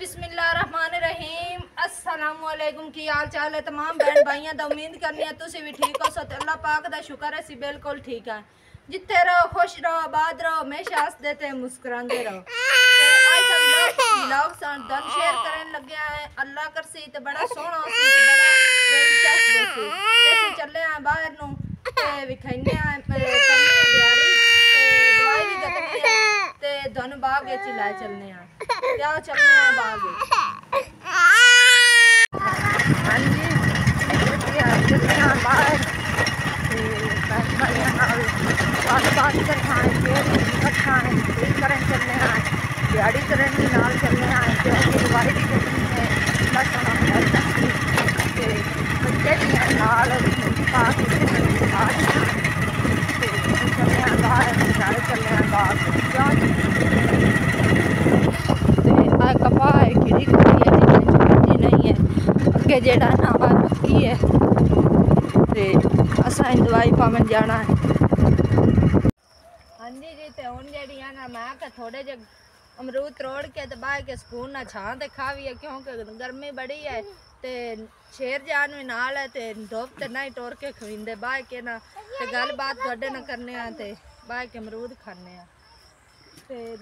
बिस्मिल्लाहिर्रहमानिर्रहीम। अस्सलाम की हाल चाल है तमाम उम्मीद करनी है भी ठीक हो अल्लाह पाक शुक्र है बिल्कुल ठीक है। रहो, खुश रहो, आबाद रहो, हमेशा रहो। शेयर करन लगे है। अल्लाह कर सी बड़ा सोहना चले दवाई भी बाग चलने क्या चलने हैं बाग हाँ जी बात कर खाए पेड़ खाए करंट चलने आए गाड़ी करंट के नाल चलने आए क्योंकि वाइट चलनी है बस बच्चे भी हैं नाल पास चलने बाहर सारे चलने बाहर क्योंकि ਹੈ ਜਿਹੜਾ ਨਵਾਂ ਵਾ ਹੈ। ਤੇ ਅਸਾਂ ਦਵਾਈ ਪਾਵਨ ਜਾਣਾ ਹੈ। ਹਾਂਜੀ ਜੀ, ਤੇ ਹੁਣ ਜਿਹੜੀਆਂ ਨਾ ਮੈਂ ਕਿ ਥੋੜੇ ਜਿਹੇ ਅਮਰੂਦ ਤੋੜ ਕੇ ਤੇ ਬਾਹਰ ਕੇ ਸਕੂਨ ਨਾਲ ਛਾਂ ਤੇ ਖਾਵੀਏ, ਕਿਉਂਕਿ ਗਰਮੀ ਬੜੀ ਹੈ ਤੇ ਸ਼ੇਰ ਜਾਨ ਵੀ ਨਾਲ ਹੈ ਤੇ ਧੁੱਪ ਤੇ ਨਹੀਂ ਤੋੜ ਕੇ ਖਵਿੰਦੇ ਬਾਹ ਕੇ ਨਾ ਤੇ ਗੱਲਬਾਤ ਤੁਹਾਡੇ ਨਾਲ ਕਰਨੇ ਆ ਤੇ ਬਾਹ ਕੇ ਅਮਰੂਦ ਖਾਣੇ ਆ। ਤੇ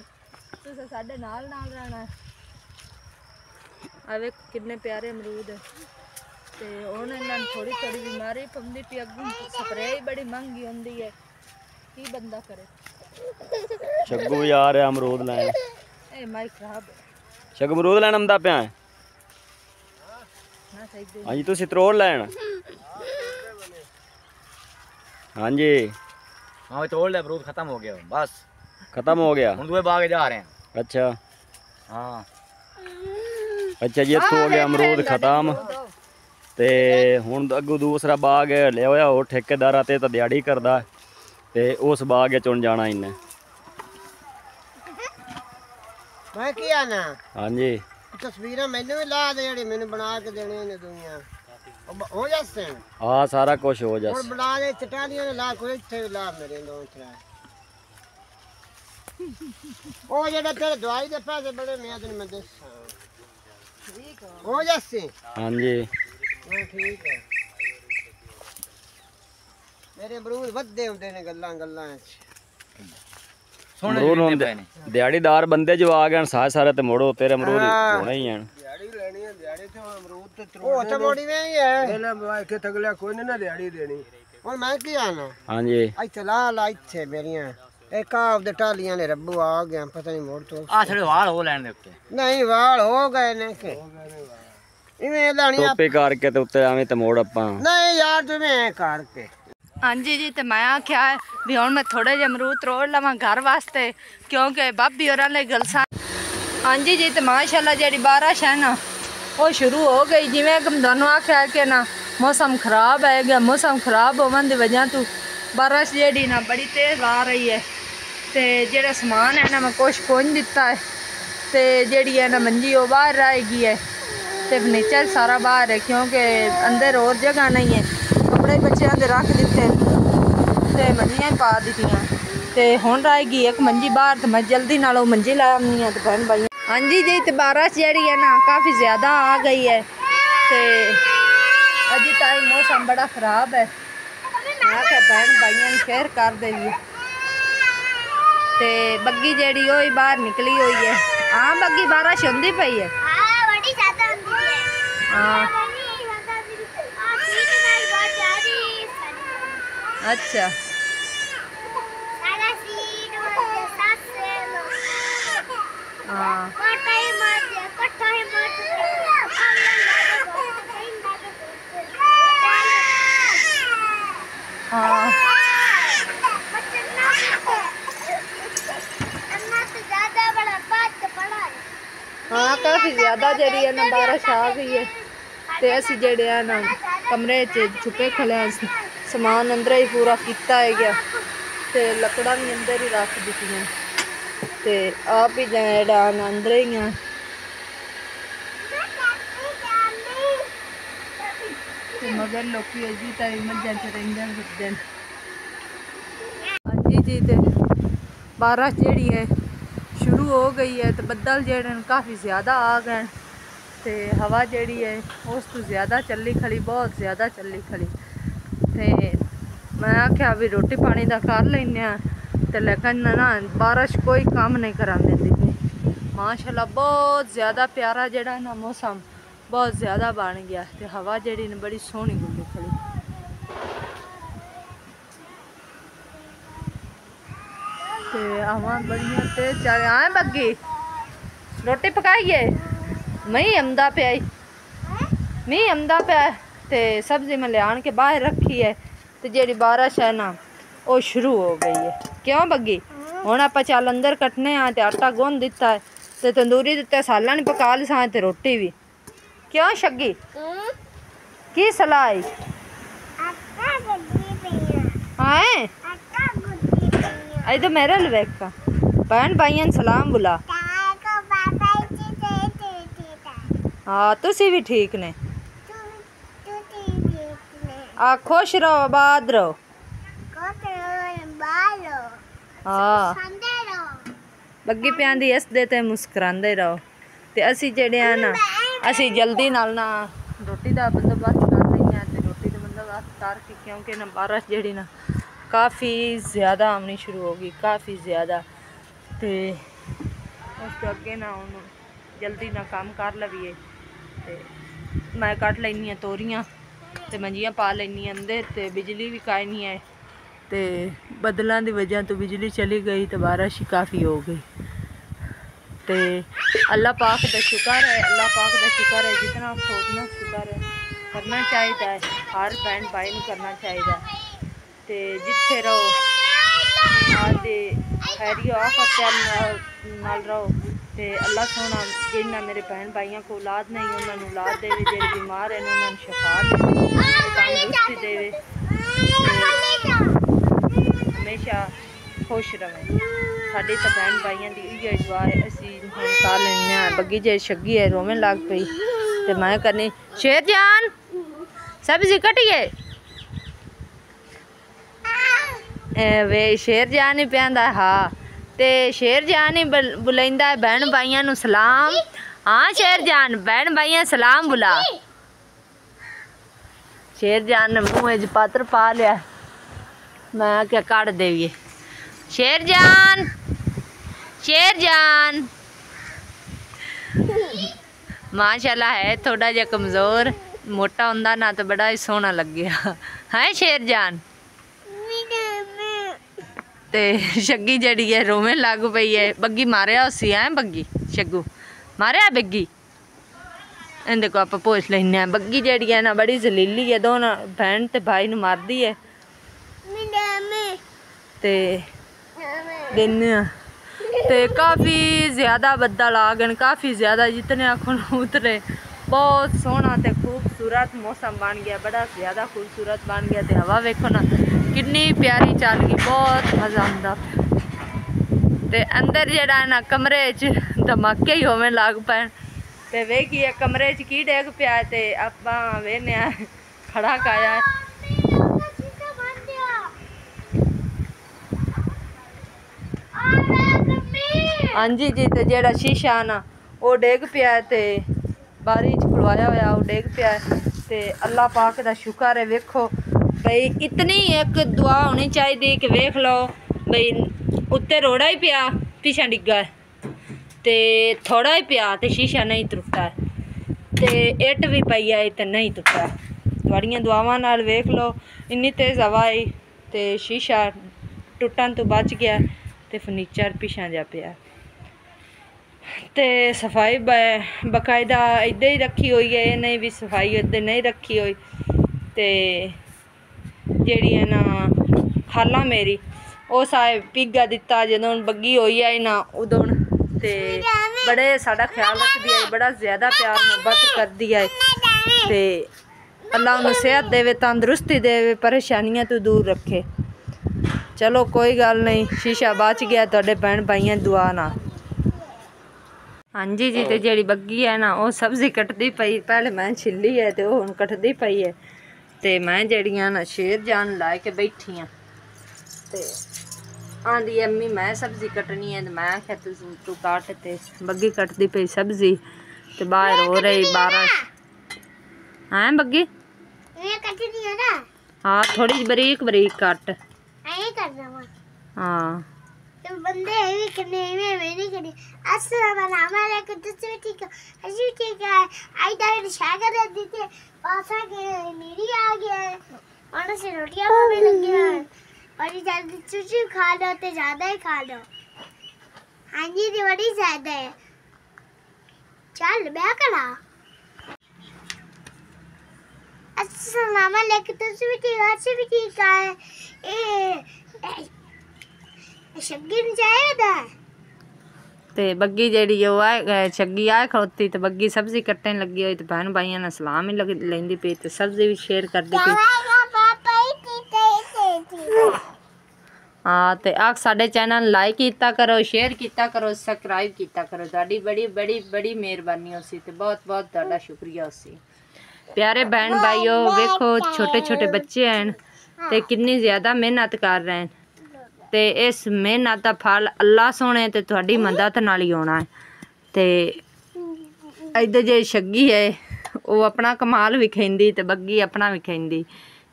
ਤੁਸੀਂ ਸਾਡੇ ਨਾਲ ਨਾਲ ਰਹਿਣਾ ਆ ਵੇਖ ਕਿੰਨੇ ਪਿਆਰੇ ਅਮਰੂਦ ਹੈ ਤੇ ਹੁਣ ਇਹਨਾਂ ਨੂੰ ਥੋੜੀ ਥੋੜੀ ਬਿਮਾਰੀ ਪੰਦੀ ਪਈ ਅੱਗੋਂ ਸਪਰੇਅ ਹੀ ਬੜੀ ਮਹਿੰਗੀ ਹੁੰਦੀ ਹੈ ਕੀ ਬੰਦਾ ਕਰੇ ਸ਼ੱਗੂ ਵੀ ਆ ਰਿਹਾ ਅਮਰੂਦ ਲੈਣ ਇਹ ਮਾਈ ਖਰਾਬ ਹੈ ਸ਼ੱਗੂ ਅਮਰੂਦ ਲੈਣ ਆਉਂਦਾ ਪਿਆ ਹੈ? ਨਾ ਸਹੀ ਦੇ ਹਾਂਜੀ ਤੁਸੀਂ ਤਰੋੜ ਲੈਣ ਹਾਂਜੀ हाँ वो तोड़ ले अमरूद खत्म हो गया बस ਖਤਮ ਹੋ ਗਿਆ हम दूसरे बाग जा रहे हैं ਅੱਛਾ हाँ ਅੱਛਾ ਜੀ ਇੱਥੋਂ ਹੋ ਗਿਆ ਅਮਰੂਦ ਖਤਮ। ਤੇ ਹੁਣ ਅੱਗੋਂ ਦੂਸਰਾ ਬਾਗ ਲਿਆ ਹੋਇਆ ਉਹ ਠੇਕੇਦਾਰਾਂ ਤੇ ਤਾਂ ਦਿਹਾੜੀ ਕਰਦਾ। ਤੇ ਉਸ ਬਾਗ ਵਿੱਚ ਹੁਣ ਜਾਣਾ ਇਹਨੇ। ਮੈਂ ਕੀ ਆਣਾ ਹਾਂਜੀ। ਤਸਵੀਰਾਂ ਮੈਨੂੰ ਵੀ ਲਾ ਦੇ ਜਿਹੜੇ ਮੈਨੂੰ ਬਣਾ ਕੇ ਦੇਣੇ ਨੇ ਦੁਨੀਆ। ਹੋ ਜਾਸੇ? ਆ ਸਾਰਾ ਕੁਝ ਹੋ ਜਾ ਹੁਣ ਬਣਾ ਦੇ ਚਟਾਨੀਆਂ ਨੇ ਲਾ ਕੋਈ ਇੱਥੇ ਵੀ ਲਾ ਮੇਰੇ ਦੋ ਚਰਾ ਉਹ ਜਿਹੜਾ ਤੇਰੇ ਦਵਾਈ ਦੇ ਪੈਸੇ ਬੜੇ ਮੈਂ ਤੈਨੂੰ ਮੈਂ ਦੱਸਾਂ। ਉਹ ਜੱਸੀ ਹਾਂਜੀ। ਉਹ ਠੀਕ ਹੈ ਮੇਰੇ ਬਰੂਦ ਵੱਧੇ ਹੁੰਦੇ ਨੇ ਗੱਲਾਂ ਗੱਲਾਂ ਸੋਹਣੇ ਅਮਰੂਦ ਹੁੰਦੇ ਦਿਹਾੜੀਦਾਰ ਬੰਦੇ ਜੋ ਆ ਗਏ ਸਾਰੇ ਸਾਰੇ ਤੇ ਮੋੜੋ ਤੇਰੇ ਅਮਰੂਦ ਹੋਣੇ ਹੀ ਹਨ ਦਿਹਾੜੀ ਲੈਣੀ ਹੈ ਦਿਹਾੜੀ ਤੇ ਅਮਰੂਦ ਤੇ ਤਰੋੜ ਉਹ ਤਾਂ ਮੋੜੀ ਨਹੀਂ ਹੈ ਇਹਨਾਂ ਮੈਂ ਇੱਥੇ ਕੋਈ ਨਾ ਦਿਹਾੜੀ ਦੇਣੀ। ਹੁਣ ਮੈਂ ਕੀ ਆਣਾ? ਹਾਂਜੀ। ਇੱਥੇ ਲਾ ਲਾ ਇੱਥੇ एक आप दे टालियाँ ने रब्बू आ गया पता नहीं मोड़ तो आ थोड़े वाल हो लेने के नहीं वाल हो गए ने के इवें लाणी आप बेकार के तो उत्ते आवे तो मोड़ अपा नहीं यार तुम्हें कार के हाँ जी जी तो मैं आख्या भी हूँ मैं थोड़े जे अमरूद तोड़ लवा घर वास्ते क्योंकि भाभी और गलसा हाँ जी जी तो माशाला जी बारिश है ना वो शुरू हो गई जिमें दोनों आख्या कि ना मौसम खराब है गया मौसम खराब होने की वजह तू बारिश जी ना बड़ी तेज़ आ रही है ਤੇ ਜਿਹੜਾ ਸਮਾਨ ਹੈ ਨਾ ਮੈਂ ਕੁਛ ਕੁੰਝ ਦਿੱਤਾ ਹੈ ਤੇ ਜਿਹੜੀ ਹੈ ਨਾ ਮੰਜੀ ਉਹ ਬਾਹਰ ਰਹੇਗੀ ਹੈ ਤੇ ਫਰਨੀਚਰ ਸਾਰਾ ਬਾਹਰ ਹੈ ਕਿਉਂਕਿ ਅੰਦਰ ਹੋਰ ਜਗ੍ਹਾ ਨਹੀਂ ਹੈ ਕੱਪੜੇ ਬੱਚਿਆਂ ਦੇ ਰੱਖ ਦਿੱਤੇ ਤੇ ਮੰਜੀਆਂ ਹੀ ਪਾ ਦਿੱਤੀਆਂ ਤੇ ਹੁਣ ਰਹੇਗੀ ਇੱਕ ਮੰਜੀ ਬਾਹਰ ਤੇ ਮੈਂ ਜਲਦੀ ਨਾਲ ਉਹ ਮੰਜੀ ਲਾ ਆਉਂਦੀ ਹਾਂ ਤੇ ਭੈਣ ਭਾਈ ਹਾਂਜੀ ਜੀ ਤੇ ਬਾਰਿਸ਼ ਜਿਹੜੀ ਹੈ ਨਾ ਕਾਫੀ ਜ਼ਿਆਦਾ ਆ ਗਈ ਹੈ ਤੇ ਅਜੀ ਟਾਈਮ ਮੌਸਮ ਬੜਾ ਖਰਾਬ ਹੈ ਮੈਂ ਕਿਹਾ ਭੈਣ ਭਾਈਆਂ ਨੂੰ ਸ਼ੇਅਰ ਕਰ ਦੇਈਏ ते बग्गी जड़ी ओई बाहर निकली हुई है हाँ बग्गी बारा शंदी पई है हाँ। बड़ी ज़्यादा आंधी है हाँ अच्छा। ਕਾਫੀ ਜ਼ਿਆਦਾ ਜਿਹੜੀ ਹੈ ਨਾ ਬਾਰਿਸ਼ ਆ ਗਈ ਹੈ ਤੇ ਅਸੀਂ ਜਿਹੜੇ ਆ ਨਾ ਕਮਰੇ 'ਚ ਛੁਪੇ ਖਲਿਆ ਸਮਾਨ ਅੰਦਰ ਹੀ ਪੂਰਾ ਕੀਤਾ ਹੈ ਗਿਆ ਤੇ ਲੱਕੜਾਂ ਵੀ ਅੰਦਰ ਹੀ ਰੱਖ ਦਿੱਤੀਆਂ ਤੇ ਆਪ ਹੀ ਜਿਹੜਾ ਨਾ ਅੰਦਰ ਹੀ ਆ ਤੇ ਮਗਰ ਲੋਕੀ ਅਜੀ ਤਾਂ ਮੱਝਾਂ ਚ ਰਹਿੰਦੇ ਫਿਰਦੇ ਨੇ ਹਾਂਜੀ ਜੀ ਤੇ ਬਾਰਿਸ਼ ਜਿਹੜੀ ਹੈ शुरू हो गई है तो बदल जोड़े काफ़ी ज़्यादा आ गए तो हवा जी है, उस तो ज़्यादा चली खड़ी, बहुत ज़्यादा चली खड़ी। तो मैं आख्या भी रोटी पानी का कर लें तो लेकिन ना बारिश कोई काम नहीं करा देती माशाला बहुत ज़्यादा प्यारा जड़ा ना मौसम, बहुत ज़्यादा बन गया तो हवा जी बड़ी सोहनी गुम ते आवाज़ बढ़िया ते चल आए बग्गी। रोटी पकाइए मई अमदा पे आई। मी अमदा पे आए ते सब्ज़ी मैं लियान के बाहर रखी है ते जेड़ी बारिश है ना वो शुरू हो गई है। क्यों बग्गी? हूँ आप चल अंदर कट्टने हाँ आटा गुन दिता है ते तंदूरी दिता सालन पका लिसा सी रोटी भी क्यों शग्गी? की सलाह आई आए ਪਈਆ ਇਹ ਤਾਂ ਮੇਰਾ ਲਵੇਕਾ ਭੈਣ ਭਾਈਆਂ ਨੂੰ ਸਲਾਮ ਬੁਲਾ ਤਾਏ ਕੋ ਬਾਬਾ ਜੀ ਦੇ ਦੇ ਦੇ ਹਾਂ ਤੁਸੀਂ ਵੀ ਠੀਕ ਨੇ ਤੂੰ ਤੂੰ ਤੇ ਦੇਖਨੇ ਆ ਖੁਸ਼ ਰਹੋ ਆਬਾਦ ਰਹੋ ਕੋ ਤੇ ਬਾਲੋ ਹਾਂ ਸੰਦੇ ਰੋ ਬੱਗੀ ਪਿਆਂਦੀ ਇਸ ਦੇ ਤੇ ਮੁਸਕਰਾਉਂਦੇ ਰਹੋ ਤੇ ਅਸੀਂ ਜਿਹੜੇ ਆ ਨਾ ਅਸੀਂ ਜਲਦੀ ਨਾਲ ਨਾ ਰੋਟੀ ਦਾ ਬੰਦੋਬਸਤ ਕਰ ਲਈ ਆ ਤੇ ਰੋਟੀ ਦਾ ਬੰਦੋਬਸਤ ਕਰਕੇ ਕਿਉਂਕਿ ਨਾ ਬਾਰਿਸ਼ ਜਿਹੜੀ ਨਾ ਕਾਫੀ ਜ਼ਿਆਦਾ ਆਉਣੀ ਸ਼ੁਰੂ ਹੋ ਗਈ, ਕਾਫੀ ਜ਼ਿਆਦਾ। ਤੇ ਉਸ ਤੋਂ ਅੱਗੇ ਨਾ ਉਹਨੂੰ ਜਲਦੀ ਨਾ ਕੰਮ ਕਰ ਲਵੀਏ। ਤੇ ਮੈਂ ਕੱਟ ਲੈਣੀ ਆ ਤੋਰੀਆਂ, ਤੇ ਮੰਜੀਆਂ ਪਾ ਲੈਣੀ ਅੰਦਰ, ਤੇ ਬਿਜਲੀ ਵੀ ਕਾਇ ਨਹੀਂ ਹੈ। ਤੇ ਬਦਲਾਂ ਦੀ ਵਜ੍ਹਾ ਤੋਂ ਬਿਜਲੀ ਚਲੀ ਗਈ ਤੇ ਬਾਰਿਸ਼ ਕਾਫੀ ਹੋ ਗਈ। ਤੇ ਅੱਲਾ ਪਾਕ ਦਾ ਸ਼ੁਕਰ ਹੈ ਅੱਲਾ ਪਾਕ ਦਾ ਸ਼ੁਕਰ ਹੈ, ਜਿਤਨਾ ਖੋਦਨਾ ਸ਼ੁਕਰ ਹੈ, ਕਰਨਾ ਚਾਹੀਦਾ ਹੈ, ਹਰ ਭੈਣ ਭਾਈ ਨੂੰ ਕਰਨਾ ਚਾਹੀਦਾ ਹੈ। ਤੇ ਜਿੱਥੇ ਰਹੋ ਆਦੇ ਖੈਰੀ ਆਫਤ ਨਾਲ ਨਾਲ ਰਹੋ ਤੇ ਅੱਲਾਹ ਸੋਹਣਾ ਜਿਨ੍ਹਾਂ ਮੇਰੇ ਭੈਣ ਭਾਈਆਂ ਕੋ ਔਲਾਦ ਨਹੀਂ ਉਹਨਾਂ ਨੂੰ ਔਲਾਦ ਦੇਵੇ ਜਿਹੜੇ ਬਿਮਾਰ ਹਨ ਉਹਨਾਂ ਨੂੰ ਸ਼ਫਾ ਦੇਵੇ ਤੇ ਤੰਦਰੁਸਤੀ ਦੇਵੇ ਤੇ ਹਮੇਸ਼ਾ ਖੁਸ਼ ਰਵੇ ਸਾਡੀ ਤਾਂ ਭੈਣ ਭਾਈਆਂ ਦੀ ਇਹ ਦੁਆ ਹੈ ਅਸੀਂ ਹੁਣ ਕਰ ਲੈਂਦੇ ਹਾਂ ਬੱਗੀ ਜੇ ਛੱਗੀ ਹੈ ਰੋਵੇਂ ਲੱਗ ਪਈ ਤੇ ਮੈਂ ਕਰਨੀ ਸ਼ੇਰ ਜਾਨ ਸਬਜ਼ੀ ਕਟੀਏ ਐ ਵੇ ਸ਼ੇਰ ਜਾਨ ਹੀ ਪੈਂਦਾ ਹਾਂ ਤੇ ਸ਼ੇਰ ਜਾਨ ਹੀ ਬੁਲ- ਬੁਲਾਉਂਦਾ ਹੈ ਭੈਣ ਭਾਈਆਂ ਨੂੰ ਸਲਾਮ ਹਾਂ ਸ਼ੇਰ ਜਾਨ ਭੈਣ ਭਾਈਆਂ ਸਲਾਮ ਬੁਲਾ ਸ਼ੇਰ ਜਾਨ ਨੇ ਮੂੰਹ 'ਚ ਪਾਤਰ ਪਾ ਲਿਆ ਮੈਂ ਕਿਹਾ ਕੱਢ ਦੇਈਏ ਸ਼ੇਰ ਜਾਨ ਸ਼ੇਰ ਜਾਨ ਮਾਸ਼ਾਅੱਲਾ ਹੈ ਥੋੜਾ ਜਿਹਾ ਕਮਜ਼ੋਰ ਮੋਟਾ ਹੁੰਦਾ ਨਾ ਤਾਂ ਬੜਾ ਹੀ ਸੋਹਣਾ ਲੱਗਿਆ ਹੈ ਸ਼ੇਰ ਜਾਨ ਤੇ ਸ਼ੱਗੀ ਜਿਹੜੀ ਹੈ ਰੋਵੇਂ ਲੱਗ ਪਈ ਹੈ। ਬੱਗੀ ਮਾਰਿਆ ਉਸੀ ਐ ਬੱਗੀ? ਸ਼ੱਗੂ। ਮਾਰਿਆ ਬੱਗੀ? ਇਹਦੇ ਕੋ ਆਪਾਂ ਪੁੱਛ ਲੈਨੇ ਆ ਬੱਗੀ ਜਿਹੜੀ ਹੈ ਨਾ, ਬੜੀ ਜ਼ਲੀਲੀ ਹੈ। ਦੋਨਾਂ ਭੈਣ ਤੇ ਭਾਈ ਨੂੰ ਮਾਰਦੀ ਹੈ। ਤੇ ਦਿਨ ਤੇ ਕਾਫੀ ਜ਼ਿਆਦਾ ਬੱਦਲ ਆ ਗਏ ਕਾਫੀ ਜ਼ਿਆਦਾ ਜਿਤਨੇ ਆਖਣ ਉਤਰੇ। बहुत सोहना तो खूबसूरत मौसम बन गया, बड़ा ज़्यादा खूबसूरत बन गया तो हवा वेखो ना। कि प्यारी चल गई, बहुत मज़ा आता तो अंदर जरा ना, कमरे च धमाके ही होवे लग पैन। तो वेखिए कमरे च की डेग पिया तो आप वेने खड़ा खाया हाँ। जी जी तो जोड़ा शीशा ना वो डेग पिया तो ਬਾਰੀ ਚ ਖੁਲਵਾਇਆ ਹੋਇਆ, ਉਹ ਡੇਗ ਪਿਆ ਹੈ ਤੇ ਅੱਲਾਹ ਪਾਕ ਦਾ ਸ਼ੁਕਰ ਹੈ, ਵੇਖੋ ਬਈ ਇਤਨੀ ਇੱਕ ਦੁਆ ਹੋਣੀ ਚਾਹੀਦੀ ਕਿ ਵੇਖ ਲਓ ਬਈ ਉੱਤੇ ਰੋੜਾ ਹੀ ਪਿਆ, ਪਿਛਾ ਡਿੱਗਾ ਹੈ ਤੇ ਥੋੜਾ ਹੀ ਪਿਆ ਤੇ ਸ਼ੀਸ਼ਾ ਨਹੀਂ ਟੁੱਟਾ ਹੈ ਤੇ ਇੱਟ ਵੀ ਪਈ ਆਈ ਤੇ ਨਹੀਂ ਟੁੱਟਾ ਤੁਹਾਡੀਆਂ ਦੁਆਵਾਂ ਨਾਲ ਵੇਖ ਲਓ, ਇੰਨੀ ਤੇਜ਼ ਹਵਾ ਆਈ ਤੇ ਸ਼ੀਸ਼ਾ ਟੁੱਟਣ ਤੋਂ ਬਚ ਗਿਆ ਤੇ ਫਰਨੀਚਰ ਪਿਛਾਂ ਜਾ ਪਿਆ ਤੇ ਸਫ਼ਾਈ ਬ- ਬਕਾਇਦਾ ਇੱਦਾਂ ਹੀ ਰੱਖੀ ਹੋਈ ਹੈ, ਇਹ ਨਹੀਂ ਵੀ ਸਫ਼ਾਈ ਇੱਦਾਂ ਨਹੀਂ ਰੱਖੀ ਹੋਈ। ਤੇ ਜਿਹੜੀ ਹੈ ਨਾ ਖਾਲਾ ਮੇਰੀ, ਉਹ ਸਾਹਿਬ ਪਿੱਗਾ ਦਿੱਤਾ ਜਦੋਂ ਬੱਗੀ ਹੋਈ ਹੈ ਨਾ, ਉਦੋਂ ਤੇ ਬੜੇ ਸਾਡਾ ਖਿਆਲ ਰੱਖਦੀ ਹੈ, ਬੜਾ ਜ਼ਿਆਦਾ ਪਿਆਰ ਮੁਹੱਬਤ ਕਰਦੀ ਹੈ। ਤੇ ਅੱਲਾ ਉਹਨੂੰ ਸਿਹਤ ਦੇਵੇ, ਤੰਦਰੁਸਤੀ ਦੇਵੇ, ਪਰੇਸ਼ਾਨੀਆਂ ਤੋਂ ਦੂਰ ਰੱਖੇ। ਚਲੋ ਕੋਈ ਗੱਲ ਨਹੀਂ, ਸ਼ੀਸ਼ਾ ਬਚ ਗਿਆ, ਤੁਹਾਡੇ ਭੈਣ ਭਾਈਆਂ ਦੀ ਦੁਆ ਨਾਲ। ਹਾਂਜੀ ਜੀ ਤੇ ਜਿਹੜੀ ਬੱਗੀ ਹੈ ਨਾ ਉਹ ਸਬਜ਼ੀ ਕੱਟਦੀ ਪਈ। ਪਹਿਲੇ ਮੈਂ ਛਿੱਲੀ ਹੈ ਤੇ ਉਹ ਹੁਣ ਕੱਟਦੀ ਪਈ ਹੈ। ਤੇ ਮੈਂ ਜਿਹੜੀਆਂ ਨਾ ਸ਼ੇਰ ਜਾਨ ਲਾ ਕੇ ਬੈਠੀ ਆ। ਤੇ ਆਂਦੀ ਅੰਮੀ ਮੈਂ ਸਬਜ਼ੀ ਕੱਟਣੀ ਹੈ ਤੇ ਮੈਂ ਆਖਿਆ ਤੂੰ ਤੂੰ ਕੱਟ ਤੇ ਬੱਗੀ ਕੱਟਦੀ ਪਈ ਸਬਜ਼ੀ ਤੇ ਬਾਹਰ ਹੋ ਰਹੀ ਬਾਰਿਸ਼। ਹਾਂ ਬੱਗੀ? ਇਹ ਕੱਟਣੀ ਹੈ ਨਾ। ਹਾਂ ਥੋੜੀ ਜਿਹੀ ਬਰੀਕ ਬਰੀਕ ਕੱਟ। ਐਂ ਕਰਨਾ ਵਾ ਹਾਂ। तो बंदे भी करने में मैंने करी अस्सलाम तुझसे ठीक है। अजी ठीक है, आई तो डायरेक्ट शागर रख देते पासा के मेरी आ गया है। और से रोटियाँ खाने लग गया है। और ये जल्दी चुचू खा लो तो ज़्यादा ही खा लो। हाँ जी दी बड़ी ज़्यादा है। चल मैं करा। अस्सलाम वालेकुम तुझसे भी ठीक है अच्छी भी ठीक है। ए ते बग्गी जेड़ी जो है छग्गी आए खड़ोती तो बग्गी सब्ज़ी कट्टन लगी हुई तो बहन भाइयों ने सलाम ही लग लेंदी पी तो सब्ज़ी भी शेयर कर दी हाँ तो आप साढ़े चैनल लाइक किया करो शेयर किया करो सबसक्राइब किया करो। ताड़ी बड़ी बड़ी बड़ी मेहरबानी उसी तो बहुत बहुत थोड़ा शुक्रिया उसी प्यारे बहन भाइयों देखो छोटे छोटे बच्चे हैं तो कितनी ज़्यादा मेहनत कर रहे हैं। ਤੇ ਇਸ ਮਿਹਨਤ ਦਾ ਫਲ ਅੱਲਾ ਸੋਹਣੇ ਤੇ ਤੁਹਾਡੀ ਮਦਦ ਨਾਲ ਹੀ ਆਉਣਾ ਹੈ ਤੇ ਇੱਧਰ ਜੇ ਛੱਗੀ ਹੈ ਉਹ ਆਪਣਾ ਕਮਾਲ ਵਿਖਾਉਂਦੀ ਤੇ ਬੱਗੀ ਆਪਣਾ ਵਿਖਾਉਂਦੀ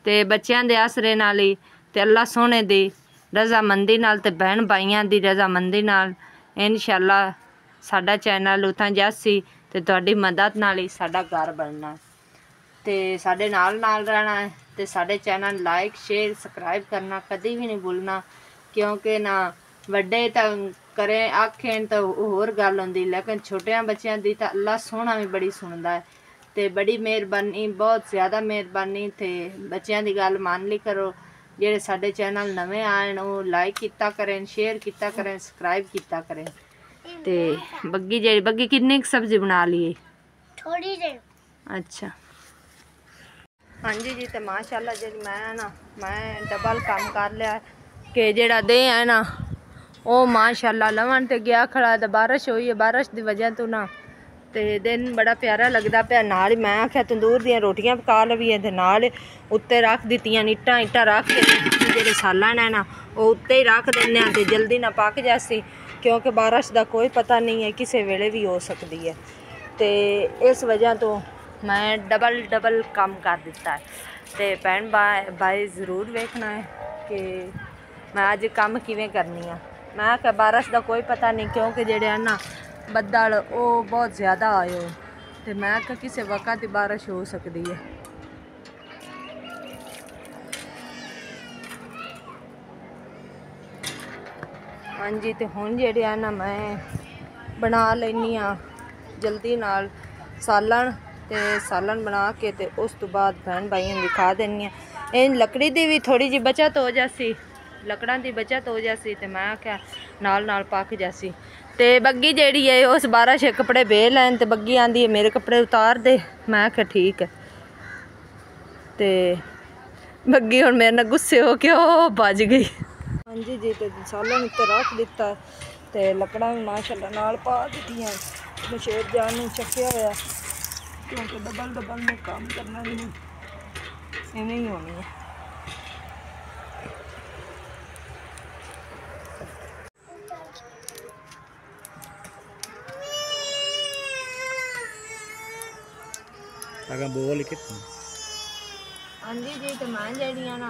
ਤੇ ਬੱਚਿਆਂ ਦੇ ਆਸਰੇ ਨਾਲ ਹੀ ਤੇ ਅੱਲਾ ਸੋਹਣੇ ਦੀ ਰਜ਼ਾਮੰਦੀ ਨਾਲ ਤੇ ਭੈਣ ਭਾਈਆਂ ਦੀ ਰਜ਼ਾਮੰਦੀ ਨਾਲ ਇਨਸ਼ਾਅੱਲਾ ਸਾਡਾ ਚੈਨਲ ਉਤਾਂ ਜਾਸੀ ਤੇ ਤੁਹਾਡੀ ਮਦਦ ਨਾਲ ਹੀ ਸਾਡਾ ਘਰ ਬਣਨਾ ਹੈ ਤੇ ਸਾਡੇ ਨਾਲ ਨਾਲ ਰਹਿਣਾ ਹੈ ਤੇ ਸਾਡੇ ਚੈਨਲ ਲਾਈਕ ਸ਼ੇਅਰ ਸਬਸਕ੍ਰਾਈਬ ਕਰਨਾ ਕਦੀ ਵੀ ਨਹੀਂ ਭੁੱਲਣਾ ਕਿਉਂਕਿ ਨਾ ਵੱਡੇ ਤਾਂ ਕਰੇ ਆਖੇਣ ਤਾਂ ਹੋਰ ਗੱਲ ਹੁੰਦੀ ਲੇਕਿਨ ਛੋਟਿਆਂ ਬੱਚਿਆਂ ਦੀ ਤਾਂ ਅੱਲਾ ਸੋਹਣਾ ਵੀ ਬੜੀ ਸੁਣਦਾ ਹੈ ਤੇ ਬੜੀ ਮਿਹਰਬਾਨੀ ਬਹੁਤ ਜ਼ਿਆਦਾ ਮਿਹਰਬਾਨੀ ਤੇ ਬੱਚਿਆਂ ਦੀ ਗੱਲ ਮੰਨ ਲਈ ਕਰੋ ਜਿਹੜੇ ਸਾਡੇ ਚੈਨਲ ਨਵੇਂ ਆਣ ਉਹ ਲਾਈਕ ਕੀਤਾ ਕਰਨ ਸ਼ੇਅਰ ਕੀਤਾ ਕਰਨ ਸਬਸਕ੍ਰਾਈਬ ਕੀਤਾ ਕਰਨ ਤੇ ਬੱਗੀ ਜਿਹੜੀ ਬੱਗੀ ਕਿੰਨੀ ਕੁ ਸਬਜ਼ੀ ਬਣਾ ਲਈ ਥੋੜੀ ਜਿਹੀ ਅੱਛਾ ਹਾਂਜੀ ਜੀ ਤੇ ਮਾਸ਼ਾਅੱਲਾ ਜਿਹੜੀ ਮੈਂ ਨਾ ਮੈਂ ਡਬਲ ਕੰਮ ਕਰ ਲਿਆ ਕਿ ਜਿਹੜਾ ਦੇ ਹੈ ਨਾ ਉਹ ਮਾਸ਼ਾਅੱਲਾ ਲਵਣ ਤੇ ਗਿਆ ਖੜਾ ਤੇ ਬਾਰਿਸ਼ ਹੋਈ ਹੈ ਬਾਰਿਸ਼ ਦੀ ਵਜ੍ਹਾ ਤੋਂ ਨਾ ਤੇ ਦਿਨ ਬੜਾ ਪਿਆਰਾ ਲੱਗਦਾ ਪਿਆ ਨਾਲ ਹੀ ਮੈਂ ਆਖਿਆ ਤੰਦੂਰ ਦੀਆਂ ਰੋਟੀਆਂ ਪਕਾ ਲਵੀਏ ਤੇ ਨਾਲ ਉੱਤੇ ਰੱਖ ਦਿੱਤੀਆਂ ਨੀਟਾਂ ਇੱਟਾਂ ਰੱਖ ਕੇ ਤੇ ਜਿਹੜੇ ਸਾਲਣ ਹੈ ਨਾ ਉਹ ਉੱਤੇ ਹੀ ਰੱਖ ਦਿੰਦੇ ਆ ਤੇ ਜਲਦੀ ਨਾ ਪੱਕ ਜਾਸੀ ਕਿਉਂਕਿ ਬਾਰਿਸ਼ ਦਾ ਕੋਈ ਪਤਾ ਨਹੀਂ ਹੈ ਕਿਸੇ ਵੇਲੇ ਵੀ ਹੋ ਸਕਦੀ ਹੈ ਤੇ ਇਸ ਵਜ੍ਹਾ ਤੋਂ ਮੈਂ ਡਬਲ ਡਬਲ ਕੰਮ ਕਰ ਦਿੱਤਾ ਹੈ ਤੇ ਭੈਣ ਭਾ- ਭਾਈ ਜ਼ਰੂਰ ਵੇਖਣਾ ਹੈ ਕਿ ਮੈਂ ਅੱਜ ਕੰਮ ਕਿਵੇਂ ਕਰਨੀ ਆ ਮੈਂ ਕਿਹਾ ਬਾਰਿਸ਼ ਦਾ ਕੋਈ ਪਤਾ ਨਹੀਂ ਕਿਉਂਕਿ ਜਿਹੜੇ ਆ ਨਾ ਬੱਦਲ ਉਹ ਬਹੁਤ ਜ਼ਿਆਦਾ ਆਏ ਹੋਏ ਤੇ ਮੈਂ ਕਿਹਾ ਕਿਸੇ ਵਕਤ ਹੀ ਬਾਰਿਸ਼ ਹੋ ਸਕਦੀ ਹੈ ਹਾਂਜੀ ਤੇ ਹੁਣ ਜਿਹੜੇ ਆ ਨਾ ਮੈਂ ਬਣਾ ਲੈਨੀ ਆ ਜਲਦੀ ਨਾਲ ਸਾਲਣ ਤੇ ਸਾਲਣ ਬਣਾ ਕੇ ਤੇ ਉਸ ਤੋਂ ਬਾਅਦ ਭੈਣ ਭਾਈਆਂ ਨੂੰ ਦਿਖਾ ਦੇਣੀ ਆ ਇਹ ਲੱਕੜੀ ਦੀ ਵੀ ਥੋੜੀ ਜਿਹੀ ਬਚਤ ਹੋ ਜਾਸੀ ਲੱਕੜਾਂ ਦੀ ਬਚਤ ਹੋ ਜਾਸੀ ਤੇ ਮੈਂ ਆਖਿਆ, ਨਾਲ ਨਾਲ ਪੱਕ ਜਾਸੀ। ਤੇ ਬੱਗੀ ਜਿਹੜੀ ਹੈ ਉਸ 12 ਛੇ ਕੱਪੜੇ ਵੇ ਲੈਣ ਤੇ ਬੱਗੀ ਆਂਦੀ ਹੈ ਮੇਰੇ ਕੱਪੜੇ ਉਤਾਰ ਦੇ। ਮੈਂ ਆਖਿਆ, ਠੀਕ ਹੈ ਤੇ ਬੱਗੀ ਹੁਣ ਮੇਰੇ ਨਾਲ ਗੁੱਸੇ ਹੋ ਕੇ ਉਹ ਭੱਜ ਗਈ। ਹਾਂਜੀ ਜੀ, ਤੇ ਸਾਲਣ ਉੱਤੇ ਰੱਖ ਦਿੱਤਾ। ਤੇ ਲੱਕੜਾਂ ਵੀ ਮਾਸ਼ਾਅੱਲਾ ਨਾਲ ਪਾ ਦਿੱਤੀਆਂ। ਮਸ਼ੇਰ ਜਾਨ ਨੂੰ ਚੱਕਿਆ ਹੋਇਆ। ਕਿਉਂਕਿ ਡਬਲ ਡਬਲ ਮੈਂ ਕੰਮ ਕਰਨਾ ਨਹੀਂ ਐਵੇਂ ਹੀ ਹੋਣੀ ਹੈ agak bawa dikit ਹਾਂਜੀ ਜੀ ਤੇ ਮੈਂ ਜਿਹੜੀਆਂ ਨਾ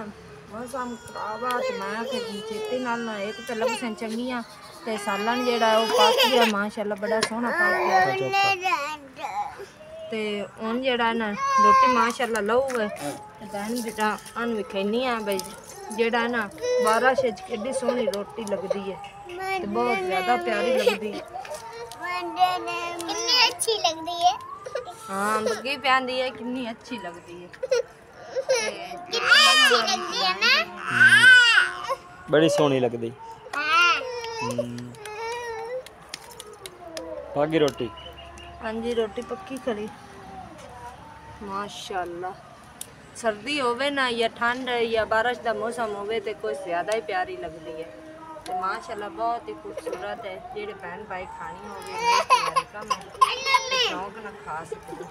ਬਹੁਤ ਸਾਮ ਖਰਾਬਾ ਤੇ ਮੈਂ ਕਿ ਚੇਤੇ ਨਾਲ ਨਾ ਇੱਕ ਤੇ ਲੱਭ ਸੰ ਚੰਗੀਆਂ ਤੇ ਸਾਲਣ ਜਿਹੜਾ ਉਹ ਪੱਕ ਗਿਆ ਮਾਸ਼ਾਅੱਲਾ ਬੜਾ ਸੋਹਣਾ ਪੱਕ ਗਿਆ ਤੇ ਹੁਣ ਜਿਹੜਾ ਨਾ ਰੋਟੀ ਮਾਸ਼ਾਅੱਲਾ ਲਊਗਾ ਤੇ ਦਾਨ ਬਿਟਾ ਅਨ ਵਿਖੈਨੀ ਆ ਬਈ ਜਿਹੜਾ ਨਾ ਬਾਰਿਸ਼ ਵਿੱਚ ਕਿੱਡੀ ਸੋਹਣੀ ਰੋਟੀ ਲੱਗਦੀ ਹੈ ਤੇ ਬਹੁਤ ਜ਼ਿਆਦਾ ਪਿਆਰੀ ਲੱਗਦੀ ਹੈ ਕਿੰਨੀ ਅੱਛੀ ਲੱਗਦੀ ਹੈ हाँ बग्गी पहन दी है कितनी अच्छी लगती है। कितनी अच्छी लगती है ना बड़ी सोहनी लगती। हम्म। पागी रोटी। हाँ जी रोटी पक्की खड़ी माशाल्लाह। सर्दी होवे ना या ठंड या बारिश का मौसम होवे तो कोई ज़्यादा ही प्यारी लगती है। तो माशाल्लाह बहुत ही खूबसूरत है जेडे भैन भाई खानी होगी का मैं शौक ना खा सकूँ।